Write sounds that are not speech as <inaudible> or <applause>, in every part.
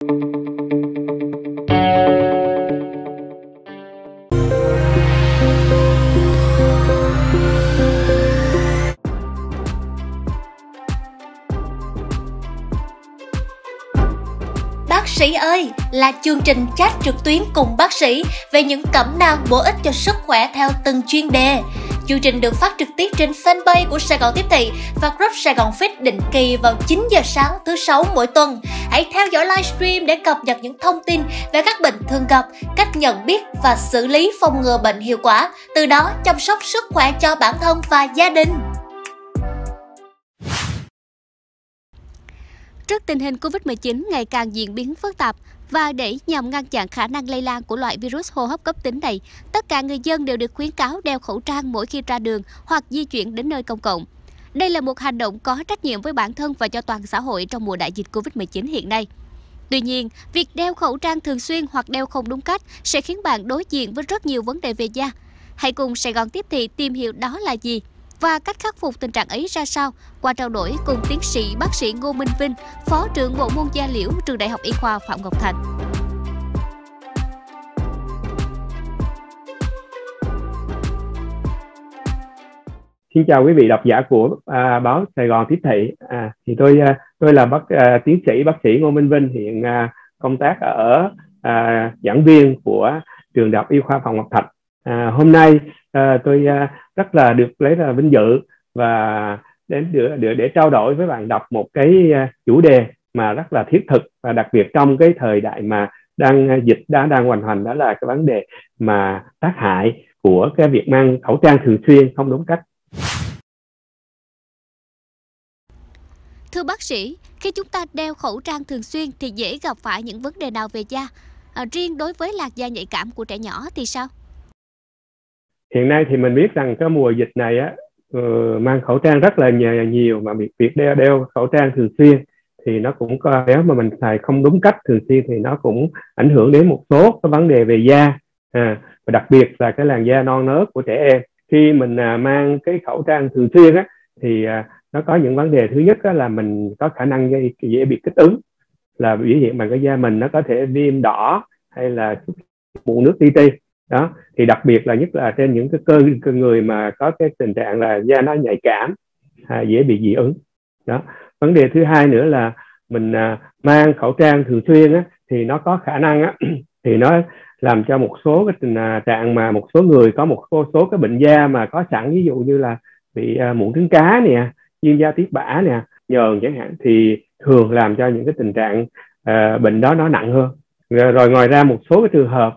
Bác sĩ ơi, là chương trình chat trực tuyến cùng bác sĩ về những cẩm nang bổ ích cho sức khỏe theo từng chuyên đề. Chương trình được phát trực tiếp trên fanpage của Sài Gòn Tiếp Thị và group Sài Gòn Fit định kỳ vào 9 giờ sáng thứ sáu mỗi tuần. Hãy theo dõi livestream để cập nhật những thông tin về các bệnh thường gặp, cách nhận biết và xử lý phòng ngừa bệnh hiệu quả, từ đó chăm sóc sức khỏe cho bản thân và gia đình. Trước tình hình COVID-19 ngày càng diễn biến phức tạp và để nhằm ngăn chặn khả năng lây lan của loại virus hô hấp cấp tính này, tất cả người dân đều được khuyến cáo đeo khẩu trang mỗi khi ra đường hoặc di chuyển đến nơi công cộng. Đây là một hành động có trách nhiệm với bản thân và cho toàn xã hội trong mùa đại dịch COVID-19 hiện nay. Tuy nhiên, việc đeo khẩu trang thường xuyên hoặc đeo không đúng cách sẽ khiến bạn đối diện với rất nhiều vấn đề về da. Hãy cùng Sài Gòn Tiếp Thị tìm hiểu đó là gì và cách khắc phục tình trạng ấy ra sao qua trao đổi cùng tiến sĩ bác sĩ Ngô Minh Vinh, Phó trưởng Bộ môn da liễu Trường Đại học Y khoa Phạm Ngọc Thạch. Xin chào quý vị độc giả của à, báo Sài Gòn Tiếp Thị. À, thì tôi à, tôi là bác à, tiến sĩ bác sĩ Ngô Minh Vinh hiện à, công tác ở à, giảng viên của trường Đại học Y khoa Phạm Ngọc Thạch. À, hôm nay à, tôi à, rất là được lấy là vinh dự và đến để, để, để trao đổi với bạn đọc một cái à, chủ đề mà rất là thiết thực và đặc biệt trong cái thời đại mà đang dịch đã đang hoành hành đó là cái vấn đề mà tác hại của cái việc mang khẩu trang thường xuyên không đúng cách Thưa bác sĩ, khi chúng ta đeo khẩu trang thường xuyên thì dễ gặp phải những vấn đề nào về da? À, riêng đối với làn da nhạy cảm của trẻ nhỏ thì sao? Hiện nay thì mình biết rằng cái mùa dịch này á uh, mang khẩu trang rất là nhiều, nhiều mà việc việc đeo đeo khẩu trang thường xuyên thì nó cũng có nếu mà mình xài không đúng cách thường xuyên thì nó cũng ảnh hưởng đến một số cái vấn đề về da. À, và đặc biệt là cái làn da non nớt của trẻ em. Khi mình à, mang cái khẩu trang thường xuyên á thì à, nó có những vấn đề. Thứ nhất á, là mình có khả năng dễ, dễ bị kích ứng. Là biểu hiện bằng cái da mình nó có thể viêm đỏ hay là mụn nước ti ti đó thì đặc biệt là nhất là trên những cái cơ, cơ người mà có cái tình trạng là da nó nhạy cảm à, dễ bị dị ứng. Đó vấn đề thứ hai nữa là mình à, mang khẩu trang thường xuyên á, thì nó có khả năng á, <clears throat> thì nó làm cho một số cái tình à, trạng mà một số người có một số, số cái bệnh da mà có sẵn ví dụ như là bị à, mụn trứng cá nè viêm da tiết bã nè nhờn chẳng hạn thì thường làm cho những cái tình trạng à, bệnh đó nó nặng hơn. Rồi, rồi ngoài ra một số cái trường hợp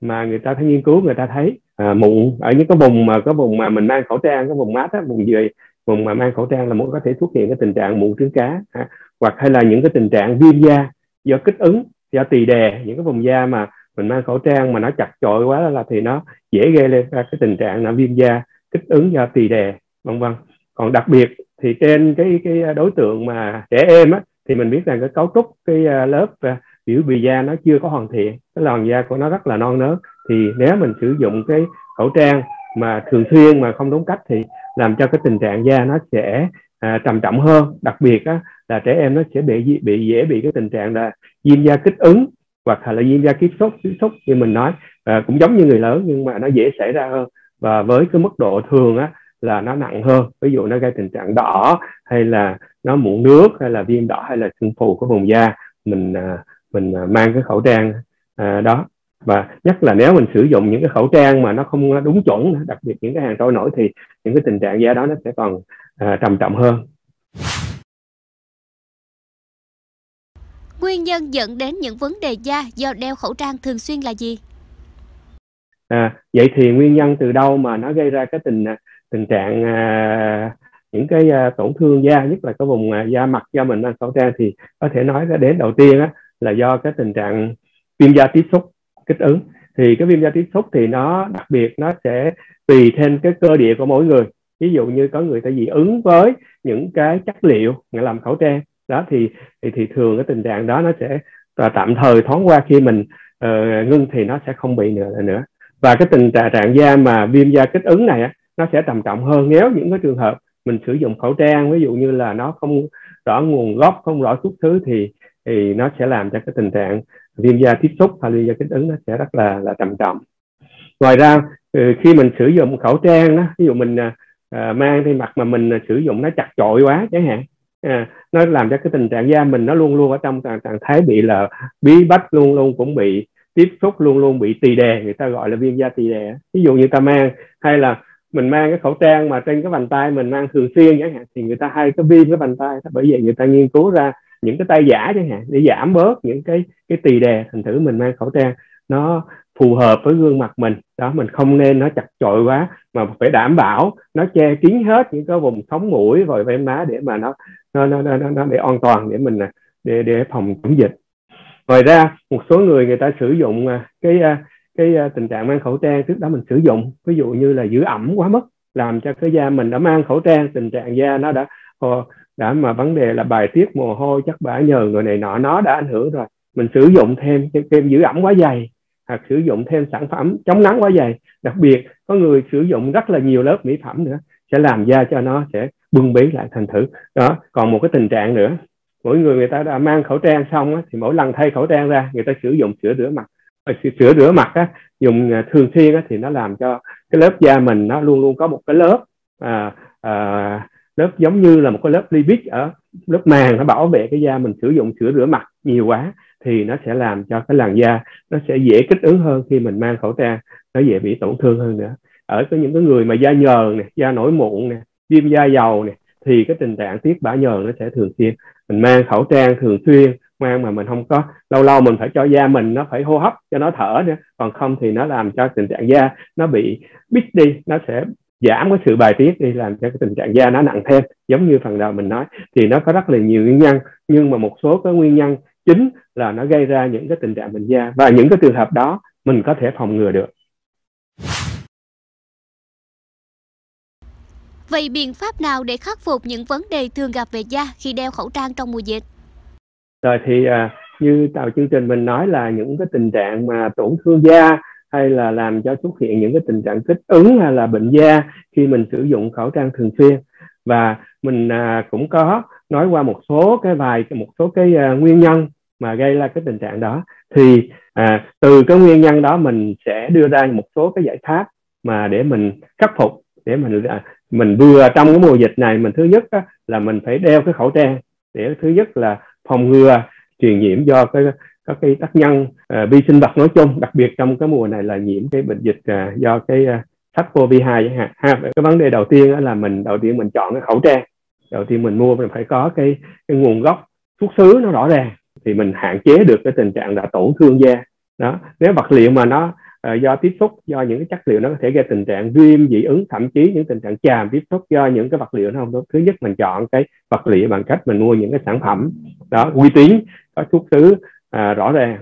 mà người ta thấy nghiên cứu người ta thấy à, mụn. Ở những cái vùng mà có vùng mà mình mang khẩu trang cái vùng mát á, vùng dưới vùng mà mang khẩu trang là muốn có thể xuất hiện cái tình trạng mụn trứng cá à, hoặc hay là những cái tình trạng viêm da do kích ứng do tỳ đè những cái vùng da mà mình mang khẩu trang mà nó chặt chội quá là thì nó dễ gây lên ra cái tình trạng là viêm da kích ứng do tỳ đè vân vân. Còn đặc biệt thì trên cái cái đối tượng mà trẻ em á thì mình biết rằng cái cấu trúc cái à, lớp à, biểu bì da nó chưa có hoàn thiện cái làn da của nó rất là non nớt. Thì nếu mình sử dụng cái khẩu trang mà thường xuyên mà không đúng cách thì làm cho cái tình trạng da nó sẽ à, trầm trọng hơn. Đặc biệt á, là trẻ em nó sẽ bị bị dễ bị cái tình trạng là viêm da kích ứng hoặc là viêm da tiếp xúc tiếp xúc như mình nói. À, cũng giống như người lớn nhưng mà nó dễ xảy ra hơn. Và với cái mức độ thường á là nó nặng hơn. Ví dụ nó gây tình trạng đỏ hay là nó mụn nước hay là viêm đỏ hay là sưng phù của vùng da mình à, mình à, mang cái khẩu trang à, đó và nhất là nếu mình sử dụng những cái khẩu trang mà nó không đúng chuẩn đặc biệt những cái hàng trôi nổi thì những cái tình trạng da đó nó sẽ còn à, trầm trọng hơn Nguyên nhân dẫn đến những vấn đề da do đeo khẩu trang thường xuyên là gì? À, vậy thì nguyên nhân từ đâu mà nó gây ra cái tình tình trạng à, những cái à, tổn thương da nhất là cái vùng à, da mặt do mình mang khẩu trang thì có thể nói đến đầu tiên á, là do cái tình trạng viêm da tiếp xúc kích ứng. Thì cái viêm da tiếp xúc thì nó đặc biệt nó sẽ tùy thêm cái cơ địa của mỗi người. Ví dụ như có người ta dị ứng với những cái chất liệu để làm khẩu trang. Đó thì thì, thì thường cái tình trạng đó nó sẽ à, tạm thời thoáng qua khi mình uh, ngưng thì nó sẽ không bị nữa nữa. Và cái tình trạng da mà viêm da kích ứng này nó sẽ trầm trọng hơn. Nếu những cái trường hợp mình sử dụng khẩu trang ví dụ như là nó không rõ nguồn gốc không rõ xuất xứ thì thì nó sẽ làm cho cái tình trạng viêm da tiếp xúc hay viêm da kích ứng nó sẽ rất là là trầm trọng. Ngoài ra ừ, khi mình sử dụng khẩu trang đó ví dụ mình à, à mang trên mặt mà mình à, sử dụng nó chặt chội quá chẳng hạn à, nó làm cho cái tình trạng da mình nó luôn luôn ở trong trạng, trạng thái bị là bí bách luôn luôn cũng bị tiếp xúc luôn luôn bị tì đè người ta gọi là viêm da tì đè. Ví dụ như ta mang hay là mình mang cái khẩu trang mà trên cái bàn tay mình mang thường xuyên chẳng hạn thì người ta hay có viêm cái bàn tay bởi vậy người ta nghiên cứu ra những cái tay giả chẳng hạn để giảm bớt những cái cái tỳ đè thành thử mình mang khẩu trang. Nó phù hợp với gương mặt mình. Đó mình không nên nó chặt chội quá mà phải đảm bảo nó che kín hết những cái vùng sống mũi rồi ven má để mà nó nó nó nó, nó để an toàn để mình à, để để phòng chống dịch. Ngoài ra một số người người ta sử dụng à, cái à, cái tình trạng mang khẩu trang trước đó mình sử dụng. Ví dụ như là giữ ẩm quá mức làm cho cái da mình đã mang khẩu trang tình trạng da nó đã ờ, đã mà vấn đề là bài tiết mồ hôi chắc bả nhờ người này nọ nó đã ảnh hưởng rồi. Mình sử dụng thêm cái kem giữ ẩm quá dày hoặc sử dụng thêm sản phẩm chống nắng quá dày. Đặc biệt có người sử dụng rất là nhiều lớp mỹ phẩm nữa sẽ làm da cho nó sẽ bưng bí lại thành thử. Đó còn một cái tình trạng nữa mỗi người người ta đã mang khẩu trang xong á, thì mỗi lần thay khẩu trang ra người ta sử dụng sữa rửa mặt. Ờ, sữa rửa mặt á, dùng à, thường xuyên á, thì nó làm cho cái lớp da mình nó luôn luôn có một cái lớp à, à, lớp giống như là một cái lớp lipid ở lớp màng, nó bảo vệ cái da mình, sử dụng sữa rửa mặt nhiều quá thì nó sẽ làm cho cái làn da nó sẽ dễ kích ứng hơn khi mình mang khẩu trang, nó dễ bị tổn thương hơn nữa. Ở có những cái người mà da nhờn này da nổi mụn này viêm da dầu này thì cái tình trạng tiết bã nhờn nó sẽ thường xuyên. Mình mang khẩu trang thường xuyên, mang mà mình không có, lâu lâu mình phải cho da mình nó phải hô hấp cho nó thở nữa, còn không thì nó làm cho tình trạng da nó bị bít đi, nó sẽ giảm cái sự bài tiết đi làm cho cái tình trạng da nó nặng thêm. Giống như phần đầu mình nói thì nó có rất là nhiều nguyên nhân nhưng mà một số cái nguyên nhân chính là nó gây ra những cái tình trạng bệnh da. Và những cái trường hợp đó mình có thể phòng ngừa được. Vậy biện pháp nào để khắc phục những vấn đề thường gặp về da khi đeo khẩu trang trong mùa dịch? Rồi thì à, như tạo chương trình mình nói là những cái tình trạng mà tổn thương da hay là làm cho xuất hiện những cái tình trạng kích ứng hay là bệnh da khi mình sử dụng khẩu trang thường xuyên? Và mình à, cũng có nói qua một số cái vài một số cái à, nguyên nhân mà gây ra cái tình trạng đó. Thì à, từ cái nguyên nhân đó mình sẽ đưa ra một số cái giải pháp mà để mình khắc phục để mình à, mình vừa trong cái mùa dịch này mình thứ nhất á, là mình phải đeo cái khẩu trang. Để thứ nhất là phòng ngừa truyền nhiễm do cái các cái tác nhân uh, vi sinh vật nói chung đặc biệt trong cái mùa này là nhiễm cái bệnh dịch uh, do cái à, uh, SARS-CoV-2 chẳng hạn. Ha cái vấn đề đầu tiên là mình đầu tiên mình chọn cái khẩu trang. Đầu tiên mình mua mình phải có cái cái nguồn gốc xuất xứ nó rõ ràng thì mình hạn chế được cái tình trạng là tổn thương da. Đó nếu vật liệu mà nó uh, do tiếp xúc do những cái chất liệu nó có thể gây tình trạng viêm dị ứng thậm chí những tình trạng chàm tiếp xúc do những cái vật liệu nó không tốt thứ nhất mình chọn cái vật liệu bằng cách mình mua những cái sản phẩm đó uy tín có xuất xứ à, rõ ràng.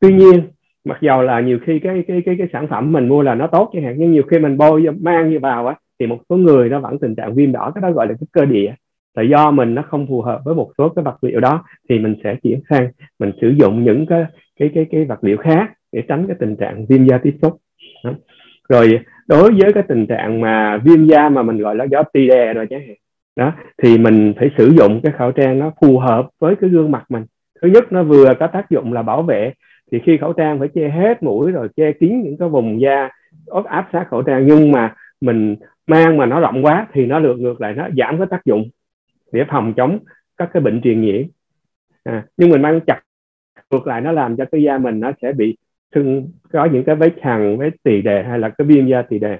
Tuy nhiên mặc dầu là nhiều khi cái cái cái cái sản phẩm mình mua là nó tốt chẳng hạn nhưng nhiều khi mình bôi mang như vào á thì một số người nó vẫn tình trạng viêm đỏ cái đó gọi là cái cơ địa. Là do mình nó không phù hợp với một số cái vật liệu đó thì mình sẽ chuyển sang mình sử dụng những cái cái cái cái vật liệu khác để tránh cái tình trạng viêm da tiếp xúc. Đó. rồi đối với cái tình trạng mà viêm da mà mình gọi là do tì đè rồi chẳng hạn đó thì mình phải sử dụng cái khẩu trang nó phù hợp với cái gương mặt mình thứ nhất nó vừa có tác dụng là bảo vệ thì khi khẩu trang phải che hết mũi rồi che kín những cái vùng da ốp áp sát khẩu trang. Nhưng mà mình mang mà nó rộng quá thì nó được ngược lại nó giảm cái tác dụng để phòng chống các cái bệnh truyền nhiễm. À, nhưng mình mang chặt ngược lại nó làm cho cái da mình nó sẽ bị sưng có những cái vết hằn vết tỳ đề hay là cái viêm da tỳ đề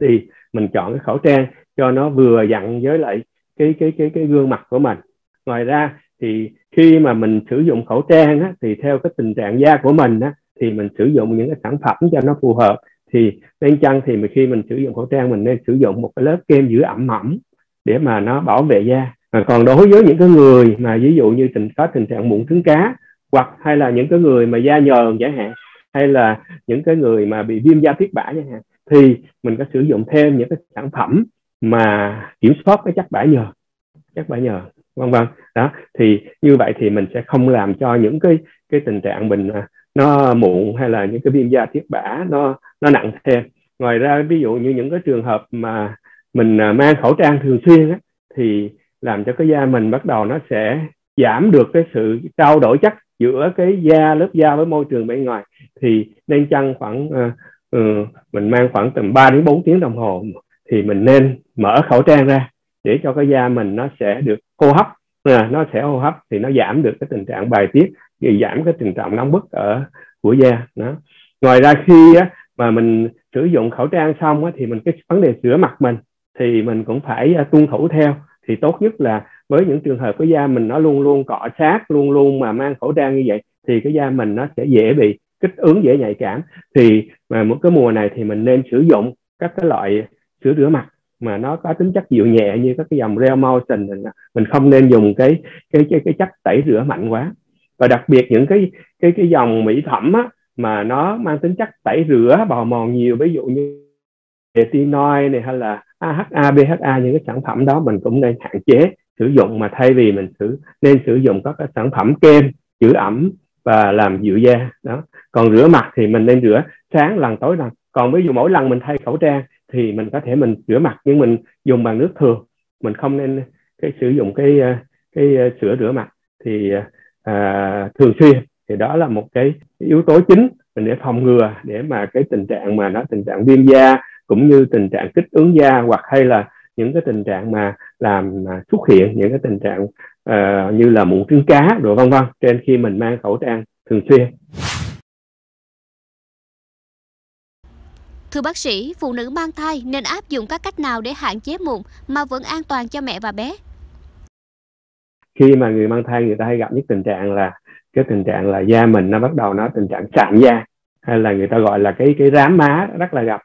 thì mình chọn cái khẩu trang cho nó vừa dặn với lại cái cái cái cái gương mặt của mình. Ngoài ra thì khi mà mình sử dụng khẩu trang á, thì theo cái tình trạng da của mình á, thì mình sử dụng những cái sản phẩm cho nó phù hợp. Thì nên chăng thì khi mình sử dụng khẩu trang mình nên sử dụng một cái lớp kem giữ ẩm mỏng để mà nó bảo vệ da. À, còn đối với những cái người mà ví dụ như tình có tình trạng mụn trứng cá hoặc hay là những cái người mà da nhờn chẳng hạn hay là những cái người mà bị viêm da tiết bã chẳng hạn thì mình có sử dụng thêm những cái sản phẩm mà kiểm soát cái chất bã nhờn chất bã nhờn vân vân đó thì như vậy thì mình sẽ không làm cho những cái cái tình trạng mình à, nó muộn hay là những cái viêm da tiết bã nó nó nặng thêm. Ngoài ra ví dụ như những cái trường hợp mà mình à, mang khẩu trang thường xuyên á, thì làm cho cái da mình bắt đầu nó sẽ giảm được cái sự trao đổi chất giữa cái da lớp da với môi trường bên ngoài. Thì nên chăng khoảng uh, uh, mình mang khoảng tầm 3 đến 4 tiếng đồng hồ thì mình nên mở khẩu trang ra để cho cái da mình nó sẽ được hô hấp. À, nó sẽ hô hấp thì nó giảm được cái tình trạng bài tiết thì giảm cái tình trạng nóng bức ở của da đó. Ngoài ra khi á, mà mình sử dụng khẩu trang xong á, thì mình cái vấn đề rửa mặt mình thì mình cũng phải uh, tuân thủ theo. Thì tốt nhất là với những trường hợp cái da mình nó luôn luôn cọ sát luôn luôn mà mang khẩu trang như vậy thì cái da mình nó sẽ dễ bị kích ứng dễ nhạy cảm. Thì mà một cái mùa này thì mình nên sử dụng các cái loại sữa rửa mặt mà nó có tính chất dịu nhẹ như các cái dòng Real Motion mình không nên dùng cái cái cái cái chất tẩy rửa mạnh quá. Và đặc biệt những cái cái cái dòng mỹ phẩm á, mà nó mang tính chất tẩy rửa bào mòn nhiều ví dụ như retinol này hay là AHA, BHA những cái sản phẩm đó mình cũng nên hạn chế sử dụng mà thay vì mình sử nên sử dụng các cái sản phẩm kem giữ ẩm và làm dịu da. Đó. Còn rửa mặt thì mình nên rửa sáng lần tối lần. Còn ví dụ mỗi lần mình thay khẩu trang thì mình có thể mình rửa mặt nhưng mình dùng bằng nước thường. Mình không nên cái sử dụng cái ờ, cái, ờ, sữa rửa mặt. Thì ờ, à, thường xuyên. Thì đó là một cái yếu tố chính mình để phòng ngừa để mà cái tình trạng mà nó tình trạng viêm da cũng như tình trạng kích ứng da hoặc hay là những cái tình trạng mà làm mà xuất hiện những cái tình trạng uh, như là mụn trứng cá rồi vân vân trên khi mình mang khẩu trang thường xuyên. Thưa bác sĩ, phụ nữ mang thai nên áp dụng các cách nào để hạn chế mụn mà vẫn an toàn cho mẹ và bé? Khi mà người mang thai người ta hay gặp những tình trạng là cái tình trạng là da mình nó bắt đầu nó tình trạng sạm da hay là người ta gọi là cái cái rám má rất là gặp.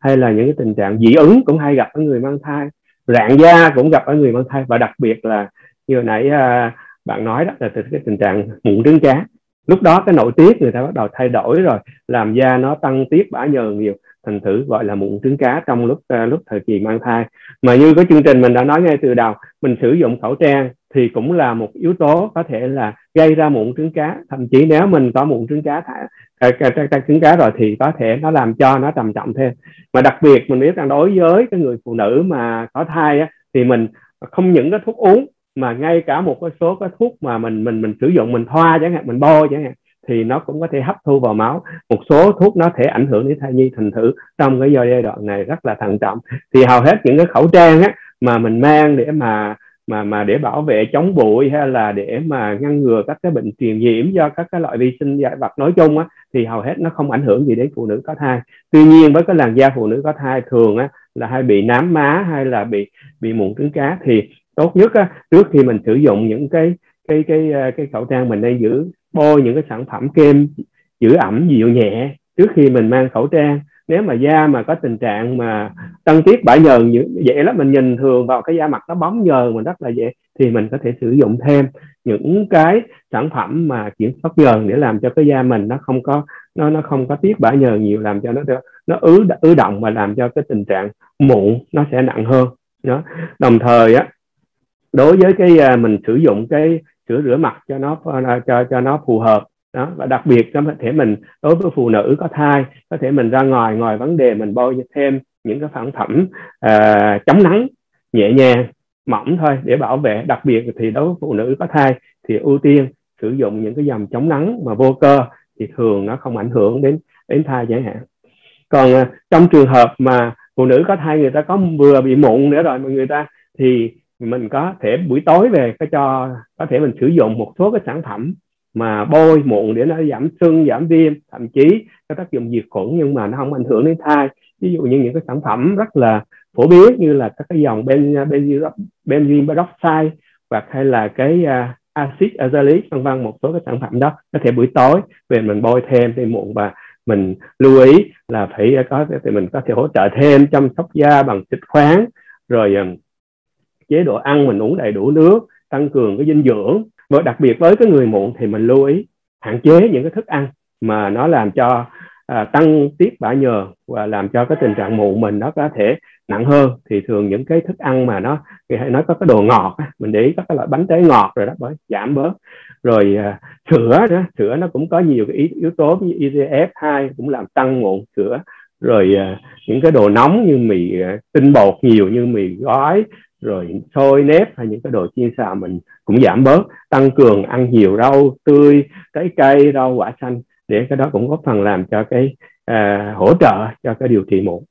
Hay là những cái tình trạng dị ứng cũng hay gặp ở người mang thai rạn da cũng gặp ở người mang thai. Và đặc biệt là như hồi nãy à, bạn nói đó là từ cái tình trạng mụn trứng cá. Lúc đó cái nội tiết người ta bắt đầu thay đổi rồi làm da nó tăng tiết bã nhờn nhiều thành thử gọi là mụn trứng cá trong lúc uh, lúc thời kỳ mang thai. Mà như cái chương trình mình đã nói ngay từ đầu mình sử dụng khẩu trang thì cũng là một yếu tố có thể là gây ra mụn trứng cá. Thậm chí nếu mình có mụn trứng cá thả à, à, trứng cá rồi thì có thể nó làm cho nó trầm trọng thêm. Mà đặc biệt mình biết rằng đối với cái người phụ nữ mà có thai á, thì mình không những cái thuốc uống mà ngay cả một cái số cái thuốc mà mình mình mình sử dụng mình thoa chẳng hạn mình bôi chẳng hạn thì nó cũng có thể hấp thu vào máu. Một số thuốc nó thể ảnh hưởng đến thai nhi thành thử trong cái giai đoạn này rất là thận trọng. Thì hầu hết những cái khẩu trang á mà mình mang để mà mà mà để bảo vệ chống bụi hay là để mà ngăn ngừa các cái bệnh truyền nhiễm do các cái loại vi sinh giải vật nói chung á thì hầu hết nó không ảnh hưởng gì đến phụ nữ có thai. Tuy nhiên với cái làn da phụ nữ có thai thường á là hay bị nám má hay là bị bị mụn trứng cá thì tốt nhất á, trước khi mình sử dụng những cái cái cái cái, cái khẩu trang mình nên giữ bôi những cái sản phẩm kem giữ ẩm dịu nhẹ trước khi mình mang khẩu trang. Nếu mà da mà có tình trạng mà tăng tiết bã nhờn dễ lắm mình nhìn thường vào cái da mặt nó bóng nhờn mình rất là dễ, thì mình có thể sử dụng thêm những cái sản phẩm mà kiểm soát nhờn để làm cho cái da mình nó không có, nó nó không có tiết bã nhờn nhiều, làm cho nó nó ứ ứ động và làm cho cái tình trạng mụn nó sẽ nặng hơn. Đó. Đồng thời á, đối với cái à, mình sử dụng cái sữa rửa mặt cho nó à, cho cho nó phù hợp. Đó và đặc biệt có thể mình đối với phụ nữ có thai có thể mình ra ngoài ngoài vấn đề mình bôi thêm những cái sản phẩm uh, chống nắng nhẹ nhàng mỏng thôi để bảo vệ. Đặc biệt thì đối với phụ nữ có thai thì ưu tiên sử dụng những cái dòng chống nắng mà vô cơ thì thường nó không ảnh hưởng đến đến thai chẳng hạn. Còn uh, trong trường hợp mà phụ nữ có thai người ta có vừa bị mụn nữa rồi mà người ta thì mình có thể buổi tối về có cho có thể mình sử dụng một số cái sản phẩm mà bôi mụn để nó giảm sưng giảm viêm thậm chí có tác dụng diệt khuẩn nhưng mà nó không ảnh hưởng đến thai. Ví dụ như những cái sản phẩm rất là phổ biến như là các cái dòng ben benzene peroxide hoặc hay là cái uh, axit azelaic vân vân một số cái sản phẩm đó. Có thể buổi tối về mình bôi thêm thì mụn và mình lưu ý là phải có thì mình có thể hỗ trợ thêm chăm sóc da bằng xịt khoáng rồi à, chế độ ăn mình uống đầy đủ nước tăng cường cái dinh dưỡng. Và đặc biệt với cái người muộn thì mình lưu ý hạn chế những cái thức ăn mà nó làm cho à, tăng tiết bã nhờ và làm cho cái tình trạng mụn mình nó có thể nặng hơn. Thì thường những cái thức ăn mà nó thì hay nói có cái đồ ngọt mình để ý các cái loại bánh trái ngọt rồi đó bởi giảm bớt. Rồi à, sữa đó sữa nó cũng có nhiều cái yếu tố như IGF 2 cũng làm tăng mụn sữa. Rồi à, những cái đồ nóng như mì à, tinh bột nhiều như mì gói rồi xôi nếp hay những cái đồ chiên xào mình cũng giảm bớt tăng cường ăn nhiều rau tươi trái cây rau quả xanh để cái đó cũng góp phần làm cho cái à, hỗ trợ cho cái điều trị mụn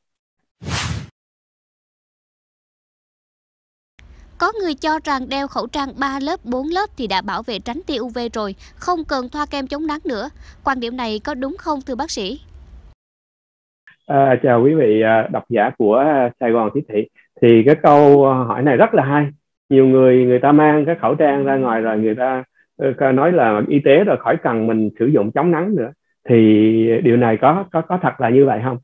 Có người cho rằng đeo khẩu trang 3 lớp, 4 lớp thì đã bảo vệ tránh tia UV rồi, không cần thoa kem chống nắng nữa. Quan điểm này có đúng không thưa bác sĩ? À, chào quý vị à, độc giả của Sài Gòn Tiếp Thị. Thì cái câu ờ, hỏi này rất là hay. Nhiều người người ta mang cái khẩu trang ra ngoài rồi người ta ờ, nói là y tế rồi khỏi cần mình sử dụng chống nắng nữa. Thì điều này có có có thật là như vậy không?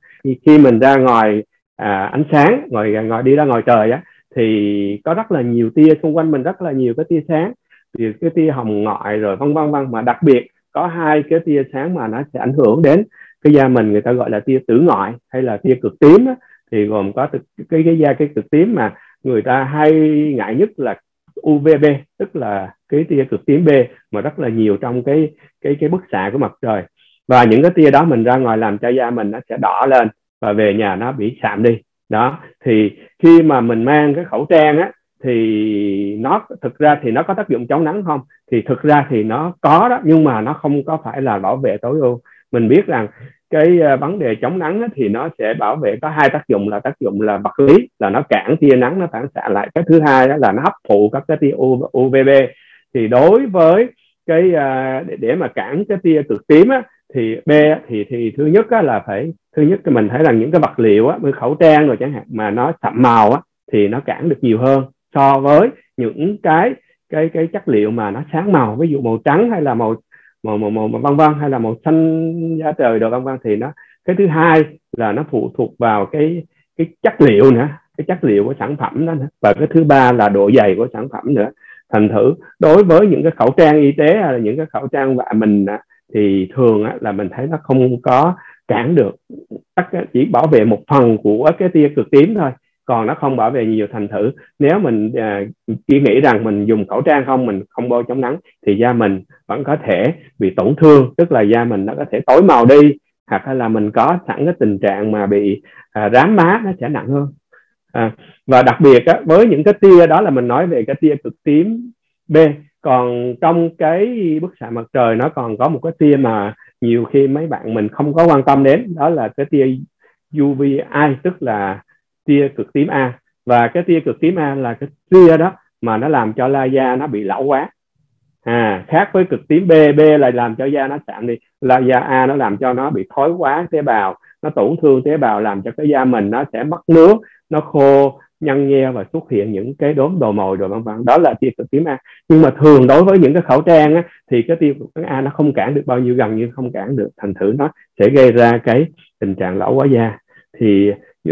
Khi mình ra ngoài à, ánh sáng, ngồi à, ngồi đi ra ngoài trời á thì có rất là nhiều tia xung quanh mình rất là nhiều cái tia sáng thì cái tia hồng ngoại rồi vân vân vân mà đặc biệt có hai cái tia sáng mà nó sẽ ảnh hưởng đến cái da mình người ta gọi là tia tử ngoại hay là tia cực tím á, thì gồm có cái cái da, cái cực tím mà người ta hay ngại nhất là UVB tức là cái tia cực tím B mà rất là nhiều trong cái cái cái bức xạ của mặt trời. Và những cái tia đó mình ra ngoài làm cho da mình nó sẽ đỏ lên và về nhà nó bị sạm đi. Đó, thì khi mà mình mang cái khẩu trang á, thì nó, thực ra thì nó có tác dụng chống nắng không? Thì thực ra thì nó có đó, nhưng mà nó không có phải là bảo vệ tối ưu. Mình biết rằng cái ờ, vấn đề chống nắng á, thì nó sẽ bảo vệ có hai tác dụng là tác dụng là vật lý là nó cản tia nắng nó phản xạ lại. Cái thứ hai đó là nó hấp thụ các cái tia UVB thì đối với cái ờ, để, để mà cản cái tia cực tím á, thì B thì thì thứ nhất á, là phải thứ nhất thì mình thấy rằng những cái vật liệu á, như khẩu trang rồi chẳng hạn mà nó sậm màu á, thì nó cản được nhiều hơn so với những cái cái cái chất liệu mà nó sáng màu. Ví dụ màu trắng hay là màu màu màu màu, màu vân vân hay là màu xanh da trời đồ vân vân thì nó cái thứ hai là nó phụ thuộc vào cái cái chất liệu nữa cái chất liệu của sản phẩm đó nữa. và cái thứ ba là độ dày của sản phẩm nữa. Thành thử đối với những cái khẩu trang y tế hay là những cái khẩu trang vạ mình thì thường á, là mình thấy nó không có cản được. Tất chỉ bảo vệ một phần của cái tia cực tím thôi còn nó không bảo vệ nhiều thành thử. Nếu mình à, chỉ nghĩ rằng mình dùng khẩu trang không mình không bôi chống nắng thì da mình vẫn có thể bị tổn thương tức là da mình nó có thể tối màu đi hoặc là mình có sẵn cái tình trạng mà bị à, rám má nó sẽ nặng hơn. À, và đặc biệt á, với những cái tia đó là mình nói về cái tia cực tím B. Còn trong cái bức xạ mặt trời nó còn có một cái tia mà nhiều khi mấy bạn mình không có quan tâm đến đó là cái tia UVI tức là tia cực tím A. Và cái tia cực tím A là cái tia đó mà nó làm cho la da nó bị lão quá à khác với cực tím B B là làm cho da nó sạm đi. La da A nó làm cho nó bị thói quá tế bào nó tổn thương tế bào làm cho cái da mình nó sẽ mất nước nó khô nhăn nhe và xuất hiện những cái đốm đồ mồi rồi vân vân. Đó là tia cực tím A. Nhưng mà thường đối với những cái khẩu trang á, thì cái tia cực tím A nó không cản được bao nhiêu gần như không cản được thành thử nó sẽ gây ra cái tình trạng lão quá da. Thì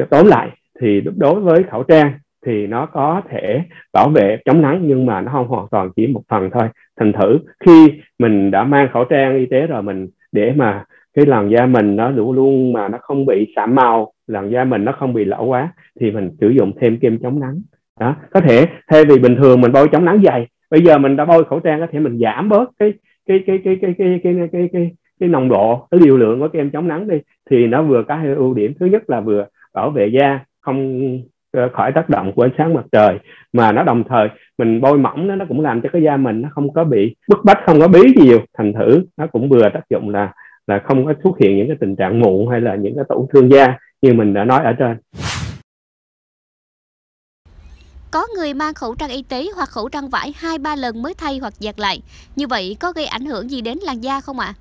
tóm lại thì đối với khẩu trang thì nó có thể bảo vệ chống nắng nhưng mà nó không hoàn toàn chỉ một phần thôi thành thử khi mình đã mang khẩu trang y tế rồi mình để mà cái làn da mình nó đủ luôn mà nó không bị sạm màu làn da mình nó không bị lão quá thì mình sử dụng thêm kem chống nắng đó có thể thay vì bình thường mình bôi chống nắng dày bây giờ mình đã bôi khẩu trang có thể mình giảm bớt cái cái cái cái cái cái cái cái cái cái, cái nồng độ cái liều lượng của kem chống nắng đi thì nó vừa có hai ưu điểm thứ nhất là vừa bảo vệ da không ờ, khỏi tác động của ánh sáng mặt trời mà nó đồng thời mình bôi mỏng nó nó cũng làm cho cái da mình nó không có bị bức bách không có bí nhiều thành thử nó cũng vừa tác dụng là là không có xuất hiện những cái tình trạng mụn hay là những cái tổn thương da như mình đã nói ở trên có người mang khẩu trang y tế hoặc khẩu trang vải hai ba lần mới thay hoặc giặt lại. Như vậy có gây ảnh hưởng gì đến làn da không ạ? À?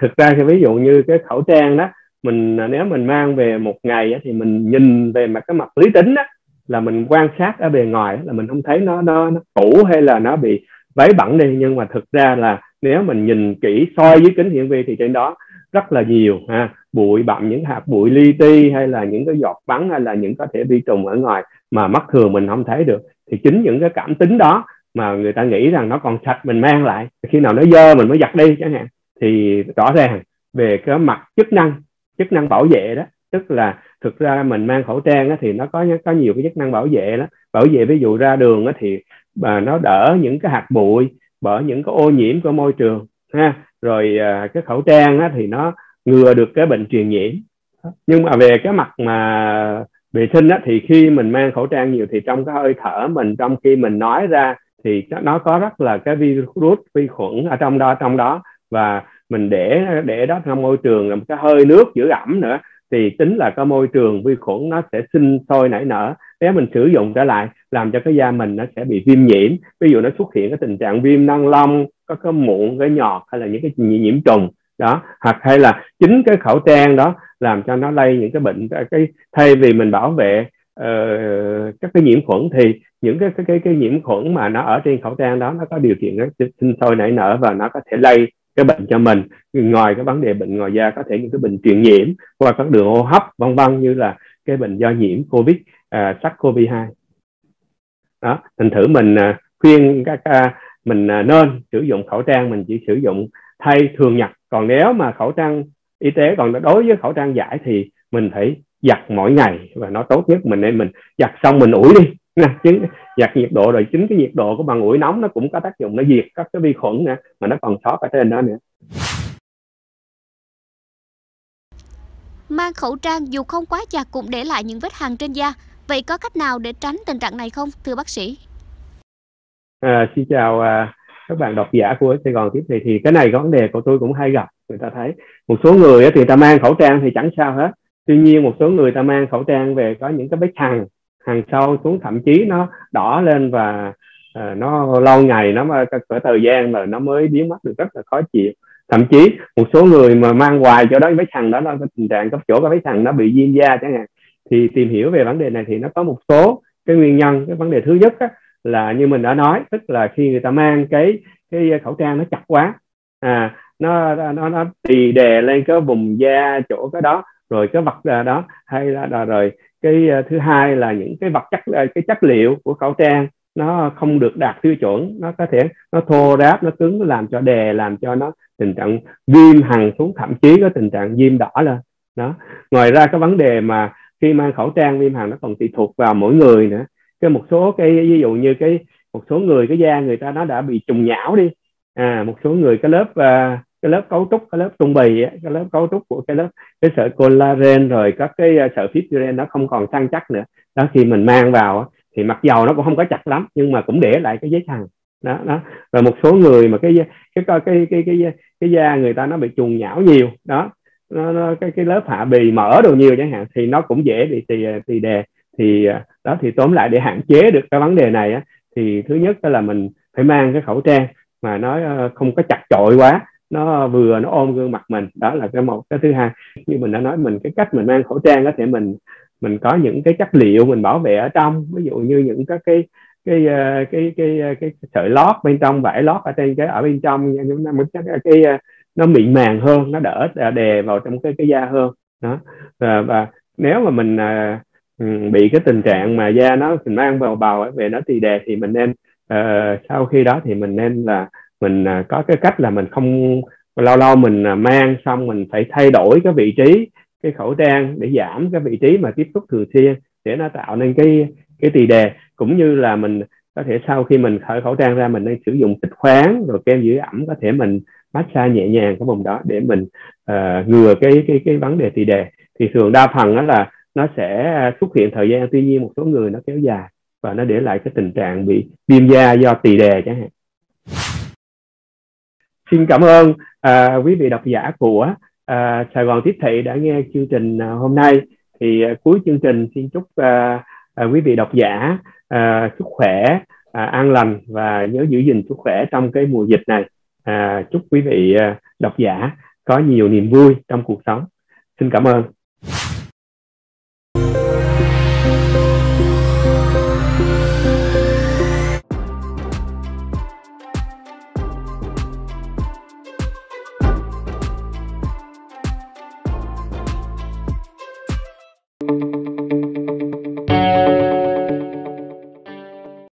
Thực ra thì ví dụ như cái khẩu trang đó, mình à, nếu mình mang về một ngày thì mình nhìn về mặt cái mặt lý tính đó, là mình quan sát ở bề ngoài là mình không thấy nó nó, nó cũ hay là nó bị váy bẩn đi. Nhưng mà thực ra là nếu mình nhìn kỹ soi dưới kính hiển vi thì trên đó rất là nhiều ha bụi bặm những hạt bụi li ti hay là những cái giọt bắn hay là những có thể vi trùng ở ngoài mà mắt thường mình không thấy được. Thì chính những cái cảm tính đó mà người ta nghĩ rằng nó còn sạch mình mang lại khi nào nó dơ mình mới giặt đi chẳng hạn. Thì rõ ràng về cái mặt chức năng chức năng bảo vệ đó. Tức là thực ra mình mang khẩu trang á, thì nó có có nhiều cái chức năng bảo vệ đó bảo vệ ví dụ ra đường á, thì mà nó đỡ những cái hạt bụi bởi những cái ô nhiễm của môi trường ha. Rồi à, cái khẩu trang á, thì nó ngừa được cái bệnh truyền nhiễm. Nhưng mà về cái mặt mà vệ sinh á, thì khi mình mang khẩu trang nhiều thì trong cái hơi thở mình trong khi mình nói ra thì nó có rất là cái virus vi khuẩn ở trong đó trong đó. Và mình để để đó trong môi trường làm cái hơi nước giữ ẩm nữa. Thì tính là cái môi trường vi khuẩn nó sẽ sinh sôi nảy nở. Nếu mình sử dụng trở lại làm cho cái da mình nó sẽ bị viêm nhiễm. Ví dụ nó xuất hiện cái tình trạng viêm năng lông có cái mụn cái nhọt hay là những cái nhiễm trùng. Đó hoặc hay là chính cái khẩu trang đó làm cho nó lây những cái bệnh cái thay vì mình bảo vệ uh, các cái nhiễm khuẩn thì những cái cái cái, cái nhiễm khuẩn mà nó ở trên khẩu trang đó nó có điều kiện nó sinh sôi nảy nở và nó có thể lây cái bệnh cho mình ngoài cái vấn đề bệnh ngoài da có thể những cái bệnh truyền nhiễm qua các đường hô hấp vân vân như là cái bệnh do nhiễm covid à, uh, sars cov 2 đó thành thử mình uh, khuyên các uh, mình uh, nên sử dụng khẩu trang mình chỉ sử dụng thay thường nhật. Còn nếu mà khẩu trang y tế còn đối với khẩu trang giải thì mình phải giặt mỗi ngày và nó tốt nhất. Mình nên mình giặt xong mình ủi đi chứ giặt nhiệt độ rồi chính cái nhiệt độ của bằng ủi nóng nó cũng có tác dụng nó diệt các cái vi khuẩn nè mà nó còn sót ở trên đó nữa. Mang khẩu trang dù không quá chặt cũng để lại những vết hằn trên da. Vậy có cách nào để tránh tình trạng này không thưa bác sĩ? À, xin chào à, các bạn độc giả của Sài Gòn tiếp thì thì cái này có vấn đề của tôi cũng hay gặp người ta thấy. Một số người thì ta mang khẩu trang thì chẳng sao hết. Tuy nhiên một số người ta mang khẩu trang về có những cái vết hằn hàng sâu xuống thậm chí nó đỏ lên và uh, nó lâu ngày nó mà cỡ thời gian rồi nó mới biến mất được rất là khó chịu. Thậm chí một số người mà mang hoài cho đó vết thằng đó nó có tình trạng cấp chỗ cái thằng nó bị viêm da chẳng hạn thì tìm hiểu về vấn đề này thì nó có một số cái nguyên nhân cái vấn đề thứ nhất á, là như mình đã nói tức là khi người ta mang cái cái khẩu trang nó chặt quá à nó nó nó tì đè lên cái vùng da chỗ cái đó rồi cái vật đó hay là, là rồi cái uh, thứ hai là những cái vật chất uh, cái chất liệu của khẩu trang nó không được đạt tiêu chuẩn nó có thể nó thô ráp nó cứng nó làm cho đè làm cho nó tình trạng viêm hằn xuống thậm chí có tình trạng viêm đỏ lên. Đó. Ngoài ra cái vấn đề mà khi mang khẩu trang viêm hằn nó còn tùy thuộc vào mỗi người nữa. Cái một số cái ví dụ như cái một số người cái da người ta nó đã bị trùng nhão đi. À một số người cái lớp uh, cái lớp cấu trúc cái lớp trung bì cái lớp cấu trúc của cái lớp cái sợi collagen rồi các cái à, sợi fibrin nó không còn săn chắc nữa. Đó khi mình mang vào thì mặc dầu nó cũng không có chặt lắm nhưng mà cũng để lại cái giấy thằng. Đó đó. Rồi một số người mà cái cái cái cái cái cái, cái da người ta nó bị trùng nhão nhiều. Đó nó, nó cái cái lớp hạ bì mở đồ nhiều chẳng hạn thì nó cũng dễ bị tì à, tì đè. Thì à, đó thì tóm lại để hạn chế được cái vấn đề này á, thì thứ nhất là mình phải mang cái khẩu trang mà nó ờ, không có chặt chội quá nó vừa nó ôm gương mặt mình đó là cái một. Cái thứ hai như mình đã nói mình cái cách mình mang khẩu trang có thể mình mình có những cái chất liệu mình bảo vệ ở trong. Ví dụ như những các cái cái cái ờ, cái cái, ờ, cái sợi lót bên trong vải lót ở trên cái ở bên trong chúng ta muốn cái, cái ờ, nó mịn màng hơn nó đỡ đè vào trong cái cái da hơn. Đó. Và, và nếu mà mình à, bị cái tình trạng mà da nó mình mang vào bào về nó tì đè thì mình nên uh, sau khi đó thì mình nên là mình à, có cái cách là mình không lâu lâu mình à, mang xong mình phải thay đổi cái vị trí cái khẩu trang để giảm cái vị trí mà tiếp xúc thường xuyên để nó tạo nên cái cái tỳ đề. Cũng như là mình có thể sau khi mình khởi khẩu trang ra mình nên sử dụng tích khoáng rồi kem giữ ẩm có thể mình massage nhẹ nhàng cái vùng đó để mình uh, ngừa cái cái cái vấn đề tỳ đề. Thì thường đa phần đó là nó sẽ xuất hiện thời gian tuy nhiên một số người nó kéo dài và nó để lại cái tình trạng bị viêm da do tỳ đề chẳng hạn xin cảm ơn à, quý vị độc giả của à, Sài Gòn tiếp thị đã nghe chương trình à, hôm nay. Thì à, cuối chương trình xin chúc à, à, quý vị độc giả à, sức khỏe à, an lành và nhớ giữ gìn sức khỏe trong cái mùa dịch này. À, chúc quý vị à, độc giả có nhiều niềm vui trong cuộc sống. Xin cảm ơn.